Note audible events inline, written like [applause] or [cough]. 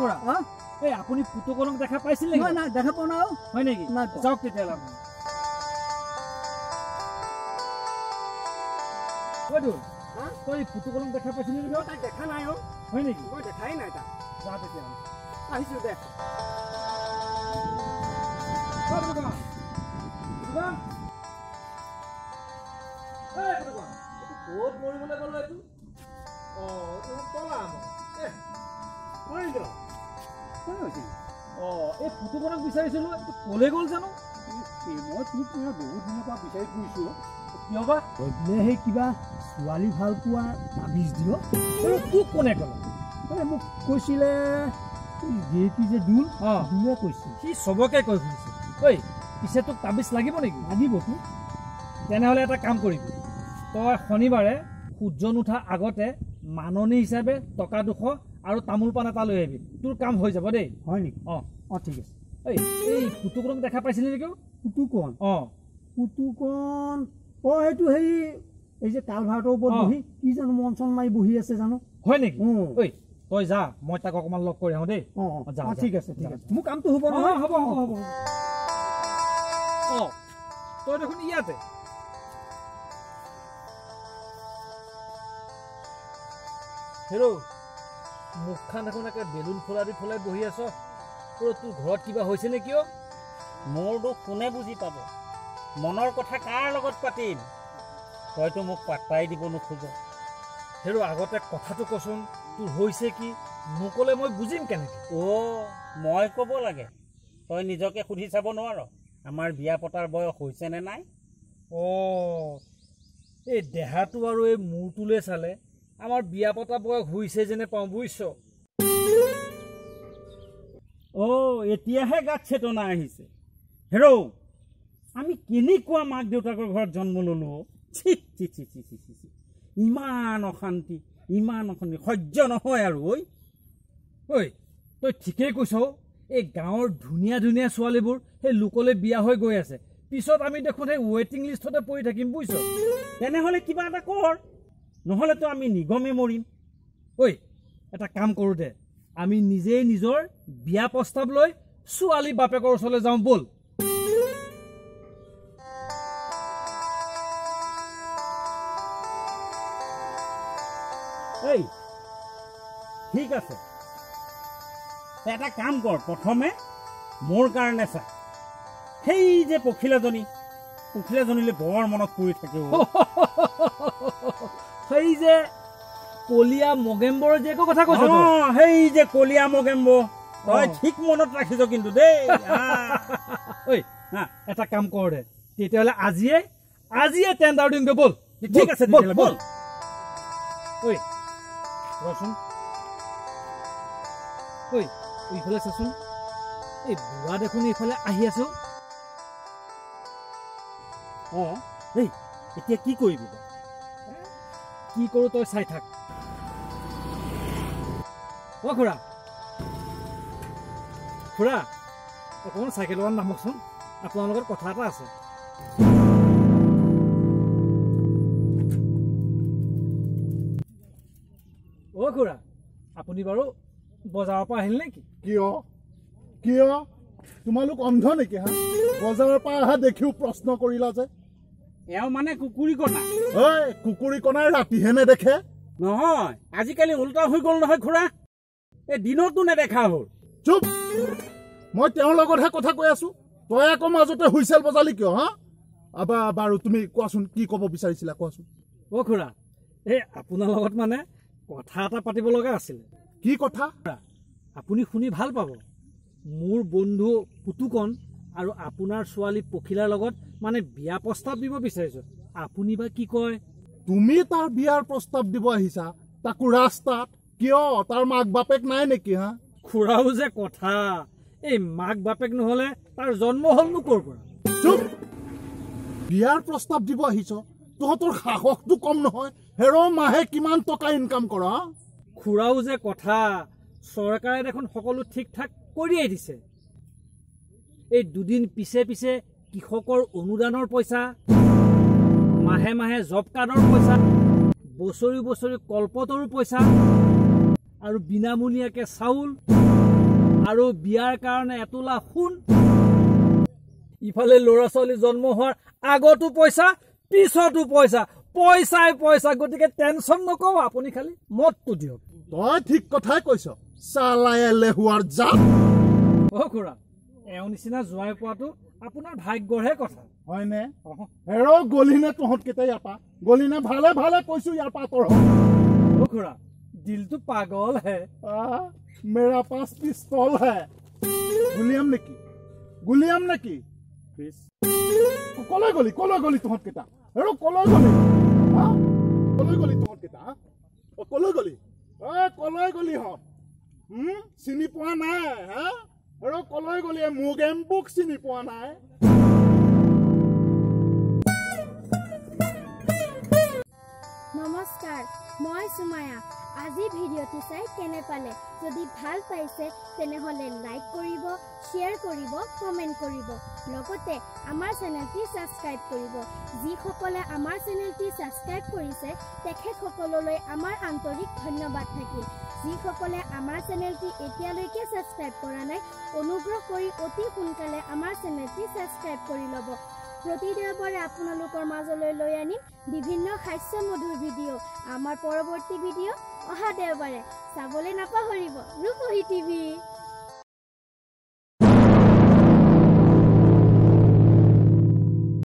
খুৰা হা? এই আপুনি পুতুকণক দেখা পাইছিল নেকি? নাই দেখা পোৱা নাই। হয় নেকি। যাওক তেতিয়াহ'লে আপুনি? তই পুতুকণক দেখা পাইছিলি নেকি? তাক দেখা নাই অ' হয় নেকি? মই দেখাই নাই তাক। যা তেতিয়াহ'লে আহিছো দে। ক'ত মৰিবলৈ গ'ল এইটো? অ এইটো এহ, মৰিল অ এই পুতুকণক বিচাৰিছিলো এইটো ক'লে গ'ল জানো? মই তোক মই বহুত দিনৰ পৰা বিচাৰি ফুৰিছো কিয় বা? বোলে সেই কিবা ছোৱালী ভাল পোৱা তাবিজ দিয় তোক কোনে ক'লে? এই মোক কৈছিলে গিৰিকী যে দোল অ। দোলে কৈছিল সি চবকে কৈ ফুৰিছে। ঐ পিছে তোক তাবিজ লাগিব নেকি? লাগিব তোক তেনেহ'লে এটা কাম কৰিবি। তই শনিবাৰে সূৰ্য নুঠা আগতে মাননি হিচাপে টকা দুশ আৰু তামোল পাণ এটা লৈ আহিবি। তোৰ কাম হৈ যাব দেই। হয় নেকি? অঁ। অঁ ঠিক আছে। এই এই পুতুকণক দেখা পাইছিলি নেকি পুতুকণ অঁ। পুতুকণ অঁ সেইটো হেৰি এই যে কাল ভাৰতৰ ওপৰত। বহি কি জানো মন চন মাৰি বহি আছে জানো? হয় নেকি? অঁ। ঐ তই যা মই তাক অকণমান লগ কৰি আহোঁ দেই। অঁ যা, ঠিক আছে ঠিক। আছে। মোৰ কামটো হ'ব নহয়। হ'ব হ'ব হ'ব। অঁ তই দেখোন ইয়াতে। হেৰ' মুখখন দেখোন একে বেলুন ফুলা দি ফুলাই বহি আছ। তোৰ তোৰ ঘৰত কিবা হৈছে নে কিয়? মোৰ দুখ কোনে বুজি পাব? মনৰ কথা কাৰ লগত পাতিম? তইতো মোক পাত্তাই দিব নোখোজ। হেৰ' আগতে কথাটো কচোন তোৰ হৈছে কি? নক'লে মই বুজিম কেনেকৈ? অ' মই ক'ব লাগে। তই নিজকে সুধি চাব নোৱাৰ। আমাৰ বিয়া পতাৰ বয়স হৈছে নে নাই? অঁ এই দেহাটো আৰু এই মূৰটোলৈ চালে। আমাৰ বিয়া পতা বয়স হৈছে যেনে পাওঁ বুজিছ? অ' এতিয়াহে গাত চেতনা আহিছে। হেৰৌ আমি কেনেকুৱা মাক দেউতাকৰ ঘৰত জন্ম ল'লোঁ? ছি ছি ছি ছি ছি ছি ছি। ইমান অশান্তি ইমান অশান্তি সহ্য নহয় আৰু ঐ। ঐ তই ঠিকেই কৈছ। এই গাঁৱৰ ধুনীয়া ধুনীয়া ছোৱালীবোৰ সেই লোকলৈ বিয়া হৈ গৈ আছে। পিছত আমি দেখোন সেই ৱেইটিং লিষ্টতে পৰি থাকিম বুজিছ? তেনেহ'লে কিবা এটা কৰ। নহ'লেতো আমি নিগমে মৰিম। ঐ, এটা কাম কৰোঁ দে। আমি নিজেই নিজৰ বিয়া প্ৰস্তাৱ লৈ ছোৱালী বাপেকৰ ওচৰলৈ যাওঁ, ব'ল। এই, ঠিক আছে। এটা কাম কৰ, প্ৰথমে মোৰ কাৰণে চা। সেই যে পখিলাজনী, পখিলাজনীলৈ বৰ মনত পৰি থাকে। [laughs] সেই যে কলীয়া মগেম্বৰৰ জীয়েকৰ কথা কৈছ সেই যে কলীয়া মগেম্ব তই। ঠিক মনত ৰাখিছ কিন্তু দেই। [laughs] ঐ এটা কাম কৰ দে তেতিয়াহ'লে আজিয়ে আজিয়ে টেণ্ডাৰ দিমগৈ ব'ল। ঠিক আছে ব'ল, তেতিয়াহ'লে ব'ল। ঐ ৰচোন। ঐ ইফালে চাচোন। এই বুঢ়া দেখোন এইফালে আহি আছো অ। এই এতিয়া কি কৰিবি তই? কি কৰোঁ তই চাই থাক অ খুৰা খুৰা অকণমান চাইকেলখন নামকচোন আপোনাৰ লগত কথা এটা আছে অ খুৰা আপুনি বাৰু বজাৰৰ পৰা আহিল নেকি? কিয়? কিয়? তোমালোক অন্ধ নেকি হা? বজাৰৰ পৰা অহা দেখিও প্ৰশ্ন কৰিলা যে। এওঁ মানে কুকুৰী কণা। ঐ কুকুৰী কণাই ৰাতিহে নেদেখে? নহয় আজিকালি ওলোটা হৈ গ'ল নহয় খুৰা। এই দিনতো নেদেখা হ'ল। চুপ! মই তেওঁৰ লগতহে কথা কৈ আছো। তই আকৌ মাজতে হুইচেল বজালি কিয় হা? আবা বাৰু তুমি কোৱাচোন কি ক'ব বিচাৰিছিলা কোৱাচোন? অ খুৰা এই আপোনাৰ লগত মানে কথা এটা পাতিব লগা আছিলে। কি কথা? আপুনি শুনি ভাল পাব। মোৰ বন্ধু পুতুকণ আৰু আপোনাৰ ছোৱালী পখিলাৰ লগত মানে বিয়া প্ৰস্তাৱ দিব বিচাৰিছোঁ। আপুনি বা কি কয়? তুমি তাৰ বিয়াৰ প্ৰস্তাৱ দিব আহিছা তাকো ৰাস্তাত কিয়? তাৰ মাক বাপেক নাই নেকি হা? খুৰাও যে কথা। এই মাক বাপেক নহ'লে তাৰ জন্ম হ'লনো ক'ৰ পৰা? চুপ! বিয়াৰ প্ৰস্তাৱ দিব আহিছ তহঁতৰ সাহসটো কম নহয়। হেৰ মাহে কিমান টকা ইনকাম কৰ? খুৰাও যে কথা চৰকাৰে দেখোন সকলো ঠিক ঠাক কৰিয়েই দিছে। এই দুদিন পিছে পিছে কৃষকৰ অনুদানৰ পইচা মাহে মাহে জব কাৰ্ডৰ পইচা বছৰি বছৰি কল্পতৰো পইচা আৰু বিনামূলীয়াকৈ চাউল আৰু বিয়াৰ কাৰণে এতোলা সোণ। ইফালে ল'ৰা ছোৱালী জন্ম হোৱাৰ আগতো পইচা পিছতো পইচা পইচাই পইচা গতিকে টেনশ্যন নকওঁ আপুনি খালি মদটো দিয়ক। তই ঠিক কথাই কৈছ চালাই এলেহুৱাৰ জাত। অ খুৰা। এওঁ নিচিনা জোৱাই পোৱাটো আপোনাৰ ভাগ্যৰহে কথা। হয়নে? হেৰ গলিনে তহঁতকেইটা ইয়াৰ পৰা? গলিনে ভালে ভালে কৈছো ইয়াৰ পৰা। অ খুৰা দিলটো পাগল হে। মেৰা পাছ পিস্তল হে। গুলিয়াম নেকি? গুলিয়াম নেকি? কলৈ গলি কলৈ গলি তহঁতকেইটা হেৰ কলৈ গলি? কলৈ গলি তহঁতকেইটা? অ, কলৈ গলি? এ কলৈ গলি হত? হুম? চিনি পোৱা নাই হা? হেৰ কলৈ গলি এই মোগেম্বুক চিনি পোৱা নাই। নমস্কাৰ মই সুমায়া। আজি ভিডিঅ'টো চাই কেনে পালে? যদি ভাল পাইছে তেনেহ'লে লাইক কৰিব শ্বেয়াৰ কৰিব কমেণ্ট কৰিব। লগতে আমাৰ চেনেলটি ছাবস্ক্ৰাইব কৰিব। যিসকলে আমাৰ চেনেলটি ছাবস্ক্ৰাইব কৰিছে তেখেতসকললৈ আমাৰ আন্তৰিক ধন্যবাদ থাকিল। যিসকলে আমাৰ চেনেলটি এতিয়ালৈকে ছাবস্ক্ৰাইব কৰা নাই অনুগ্ৰহ কৰি অতি সোনকালে আমাৰ চেনেলটি ছাবস্ক্ৰাইব কৰি ল'ব। প্ৰতি দেওবাৰে আপোনালোকৰ মাজলৈ লৈ আনিম বিভিন্ন হাস্যমধুৰ ভিডিঅ' আমাৰ পৰৱৰ্তী ভিডিঅ' অহা দেওবাৰে। চাবলৈ নাপাহৰিব। ৰূপহী টিভি।